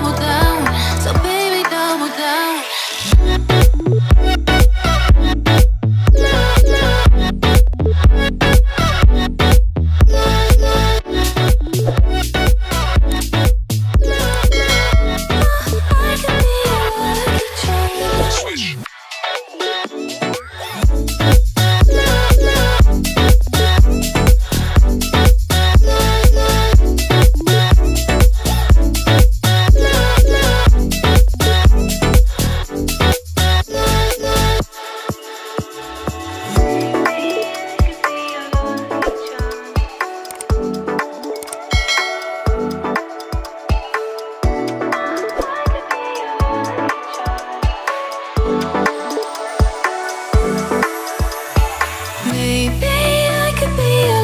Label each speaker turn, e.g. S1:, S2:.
S1: mudar. Maybe I could be